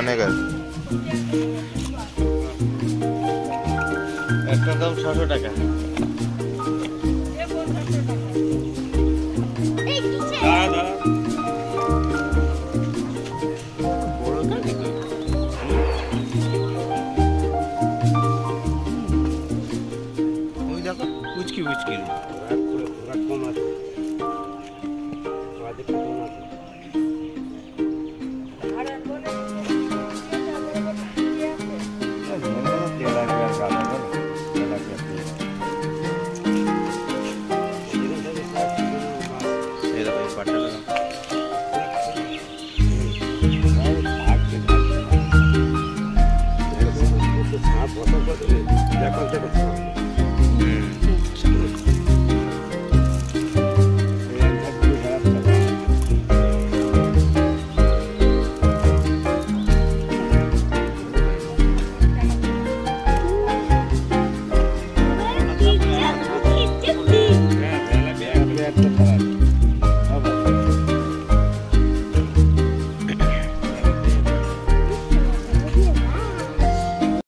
অনেক আছে। একটা দাম ছশো টাকা। উচকি উচকি मेरो नाम तिम्रो लागि कारणले चला गयो। यो सबै साथीहरूमा सेवा भयो Mr.